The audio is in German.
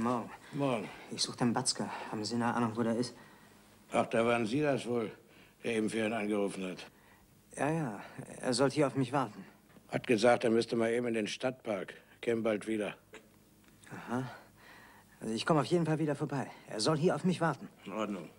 Guten Morgen. Morgen. Ich suche den Batzke. Haben Sie eine Ahnung, wo der ist? Ach, da waren Sie das wohl, der eben für ihn angerufen hat. Ja, ja. Er sollte hier auf mich warten. Hat gesagt, er müsste mal eben in den Stadtpark. Käme bald wieder. Aha. Also ich komme auf jeden Fall wieder vorbei. Er soll hier auf mich warten. In Ordnung.